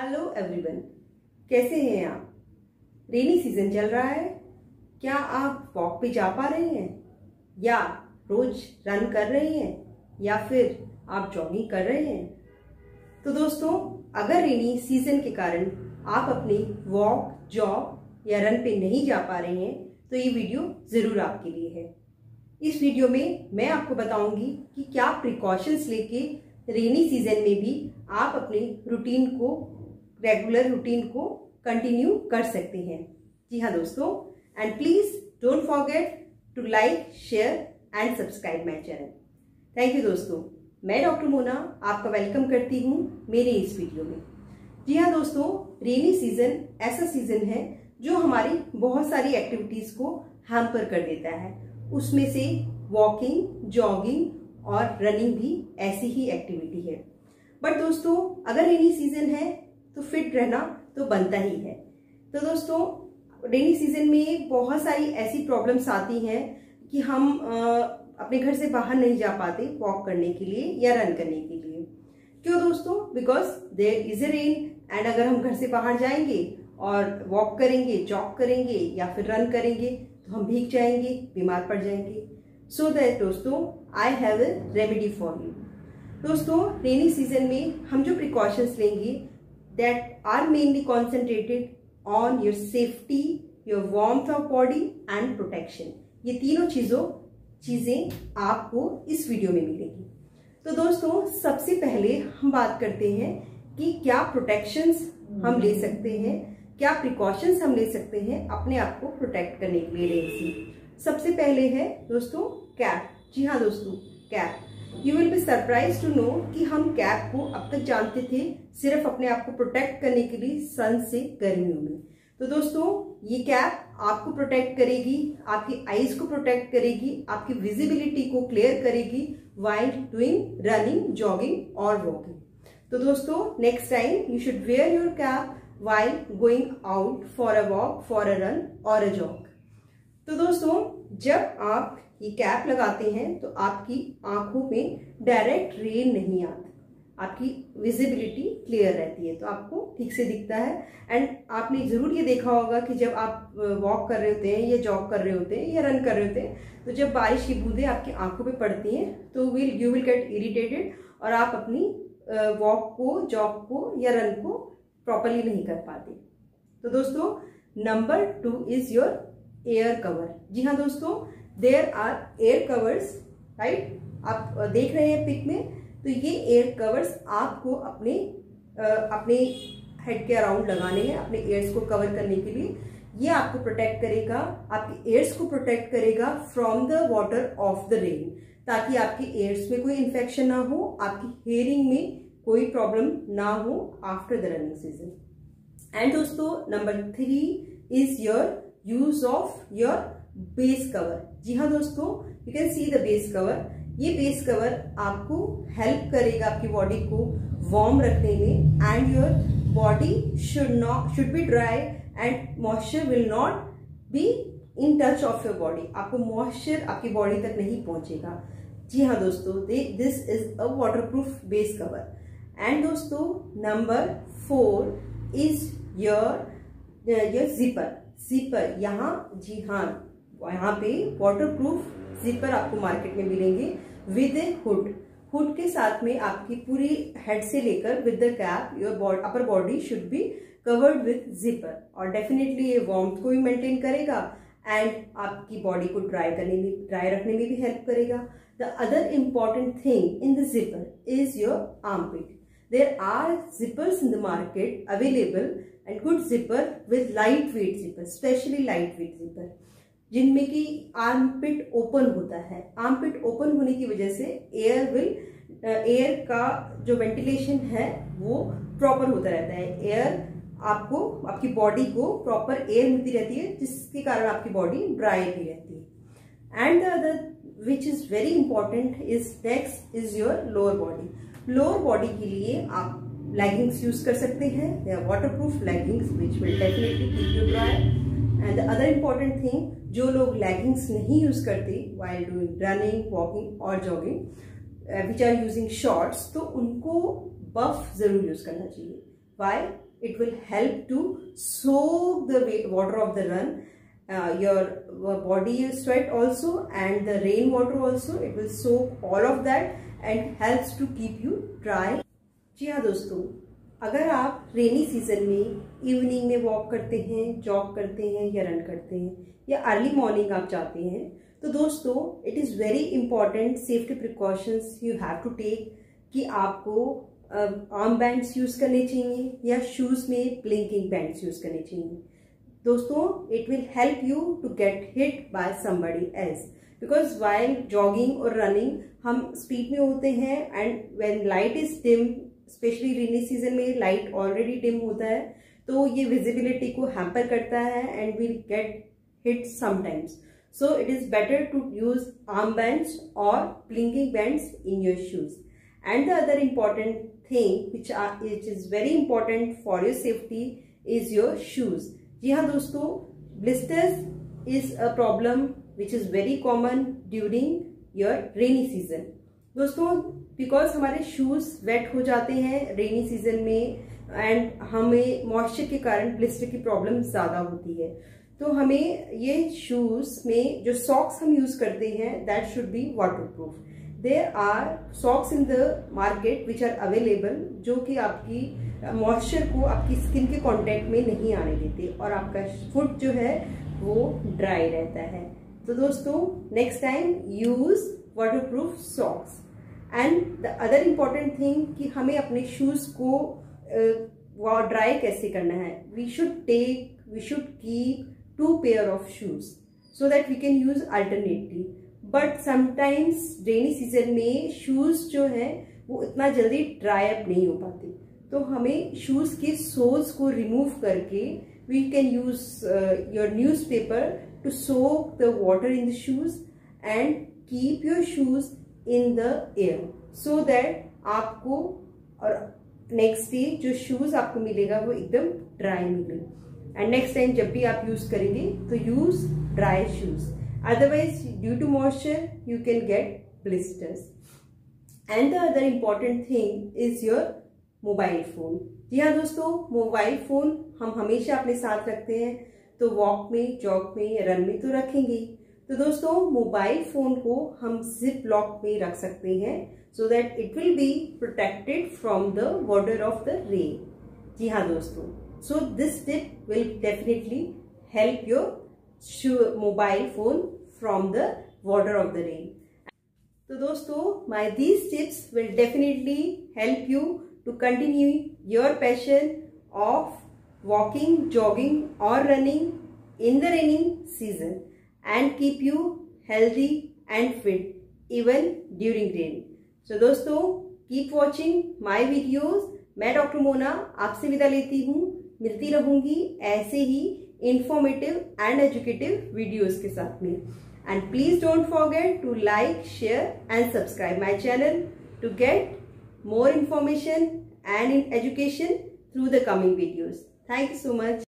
Hello everyone, कैसे हैं आप? रेनी सीज़न चल रहा है। क्या आप वॉक पे जा पा रहे हैं? या रोज रन कर रहे हैं? या फिर आप जॉगिंग कर रहे हैं? तो दोस्तों, अगर रेनी सीज़न के कारण आप अपनी वॉक जॉब या रन पे नहीं जा पा रहे हैं तो ये वीडियो ज़रूर आपके लिए है। इस वीडियो में मैं आपको बताऊँगी कि क्या प्रिकॉशंस लेके रेनी सीज़न में भी आप अपने रूटीन को रेगुलर रूटीन को कंटिन्यू कर सकते हैं। जी हाँ दोस्तों and please don't forget to like share and subscribe my channel thank you दोस्तों। मैं डॉक्टर मोना आपका वेलकम करती हूँ मेरे इस वीडियो में। जी हाँ दोस्तों रेनी सीज़न ऐसा सीज़न है जो हमारी बहुत सारी एक्टिविटीज़ को हैम्पर कर देता है। उसमें से वॉकिंग जॉगिंग और रनिंग भी ऐसी ही एक्टिविटी है। बट दोस्तों, अगर रेनी सीज़न है तो फिट रहना तो बनता ही है। तो दोस्तों रेनी सीज़न में बहुत सारी ऐसी प्रॉब्लम्स आती हैं कि हम अपने घर से बाहर नहीं जा पाते वॉक करने के लिए या रन करने के लिए। क्यों दोस्तों? Because there is a rain and अगर हम घर से बाहर जाएँगे और वॉक करेंगे जॉग करेंगे या फिर रन करेंगे तो हम भीग जाएँगे, बीमार पड़ जाएँगे। सो so दैट दोस्तों I have a remedy for you दोस्तों रेनी सीज़न में हम जो प्रिकॉशंस लेंगे that are mainly concentrated on your safety, your warmth of body and protection. ये तीनों चीज़ों चीज़ें आपको इस वीडियो में मिलेगी। तो दोस्तों सबसे पहले हम बात करते हैं कि क्या प्रोटेक्शंस हम ले सकते हैं क्या प्रिकॉशंस हम ले सकते हैं अपने आप को प्रोटेक्ट करने के लिए रेन से सबसे पहले है दोस्तों कैप जी हाँ दोस्तों cap you will be surprise to know कि हम कैप को अब तक जानते थे सिर्फ़ अपने आप को प्रोटेक्ट करने के लिए सन से गर्मियों में। तो दोस्तों, ये कैप आपको प्रोटेक्ट करेगी, आपकी आईज को प्रोटेक्ट करेगी, आपकी विजिबिलिटी को क्लियर करेगी वाइल्ड डूइंग रनिंग जॉगिंग और वॉकिंग तो दोस्तों next time you should wear your cap while going out for a walk for a run और अ जॉग तो दोस्तों, जब आप ये कैप लगाते हैं तो आपकी आँखों में डायरेक्ट रेन नहीं आता। आपकी विजिबिलिटी क्लियर रहती है तो आपको ठीक से दिखता है। एंड आपने ज़रूर ये देखा होगा कि जब आप वॉक कर रहे होते हैं या जॉग कर रहे होते हैं या रन कर रहे होते हैं तो जब बारिश की बूंदें आपकी आँखों पे पड़ती हैं तो will you will get irritated और आप अपनी वॉक को जॉग को या रन को प्रॉपरली नहीं कर पाते। तो दोस्तों number two is your ear cover जी हाँ दोस्तों there are ear covers right आप देख रहे हैं पिक में तो ये एयर कवर्स आपको अपने अपने हेड के अराउंड लगाने हैं, अपने एयर्स को कवर करने के लिए। ये आपको प्रोटेक्ट करेगा, आपके एयर्स को प्रोटेक्ट करेगा from the water of the rain ताकि आपके एयर्स में कोई इन्फेक्शन ना हो, आपकी हेयरिंग में कोई प्रॉब्लम ना हो after the running season and दोस्तों number three is your use of your base cover जी हाँ दोस्तों you can see the base cover ये बेस कवर आपको हेल्प करेगा आपकी बॉडी को वार्म रखने में and your body should not should be dry and moisture will not be in touch of your body आपको मॉइस्चर आपकी बॉडी तक नहीं पहुंचेगा। जी हाँ दोस्तों this is a waterproof base cover and दोस्तों number four is your your zipper zipper यहाँ, जी हाँ यहाँ पे वाटर प्रूफ जिपर आपको मार्केट में मिलेंगे विद ए हुड हुड के साथ में आपकी पूरी हेड से लेकर with the cap your upper body should be covered with zipper और डेफिनेटली ये वार्म को भी मेंटेन करेगा एंड आपकी बॉडी को ड्राई करने में ड्राई रखने में भी हेल्प करेगा. The other important thing in the zipper is your armpit there are zippers in the market available and good zipper with light weight zipper specially light weight zipper जिनमें कि arm पिट open होता है। Arm पिट open होने की वजह से air will, air का जो वेंटिलेशन है, वो प्रॉपर होता रहता है। एयर आपको, आपकी बॉडी को प्रॉपर एयर मिलती रहती है, जिसके कारण आपकी बॉडी ड्राई भी रहती है। And the other which is very important is next is your lower body lower body के लिए आप लेगिंग्स यूज़ कर सकते हैं। Waterproof leggings which will definitely keep you dry and the other important thing जो लोग लेगिंग्स नहीं use करते वाइल डूइंग रनिंग वॉकिंग और jogging which are using shorts तो उनको बफ ज़रूर यूज़ करना चाहिए। Why it will help to soak the water of the run your body is sweat also and the rain water also it will soak all of that and help to keep you dry जी हाँ दोस्तों अगर आप rainy season में evening में walk करते हैं jog करते हैं या रन करते हैं या अर्ली मॉर्निंग आप जाते हैं तो दोस्तों it is very important safety precautions you have to take कि आपको आर्म बैंड्स यूज़ करने चाहिए या शूज़ में ब्लिंकिंग बैंड्स यूज़ करने चाहिए। दोस्तों it will help you to get hit by somebody else because while jogging और रनिंग हम स्पीड में होते हैं and when light is dim specially rainy season में लाइट ऑलरेडी डिम होता है तो ये विजिबिलिटी को हैम्पर करता है and we'll get hit sometimes so it is better to use arm band और blinking band in your shoes and the other important thing which which is very important for your safety is your shoes जी हाँ दोस्तों blisters is a problem which is very common during your rainy season दोस्तों because हमारे shoes wet हो जाते हैं rainy season में and हमें moisture के कारण ब्लिस्टर की प्रॉब्लम ज़्यादा होती है। तो हमें ये शूज़ में जो सॉक्स हम यूज़ करते हैं that should be waterproof there are socks in the market which are available जो कि आपकी मॉइस्चर को आपकी स्किन के कांटेक्ट में नहीं आने देते, और आपका फुट जो है, वो ड्राई रहता है। तो दोस्तों next time use waterproof socks and the other important thing कि हमें अपने शूज़ को ड्राई uh, कैसे करना है? We should take we should keep two pair of shoes so that we can use alternately but sometimes rainy season में shoes जो है वो इतना जल्दी ड्राई अप नहीं हो पाते। तो हमें शूज़ के सोल्स को रिमूव करके we can use your newspaper to soak the water in the shoes and keep your shoes in the air so that आपको और नेक्स्ट डे जो शूज़ आपको मिलेगा वो एकदम ड्राई मिले। एंड नेक्स्ट टाइम जब भी आप यूज़ करेंगे तो use dry shoes otherwise due to moisture you can get blisters and the other important thing is your mobile phone जी हाँ दोस्तों मोबाइल फ़ोन हम हमेशा अपने साथ रखते हैं। तो वॉक में जॉग में रन में तो रखेंगे। तो दोस्तों मोबाइल फ़ोन को हम जिप लॉक में रख सकते हैं so that it will be protected from the border of the rain जी हाँ दोस्तों so this tip will definitely help your mobile phone from the border of the rain तो दोस्तों my these tips will definitely help you to continue your passion of walking jogging और running in the raining season and keep you healthy and fit even during rain. So दोस्तों keep watching my videos. मैं doctor Mona आपसे विदा लेती हूँ मिलती रहूँगी ऐसे ही इंफॉर्मेटिव एंड एजुकेटिव वीडियोस के साथ में and please don't forget to like share and subscribe my channel to get more information and in education through the coming videos. Thank you so much.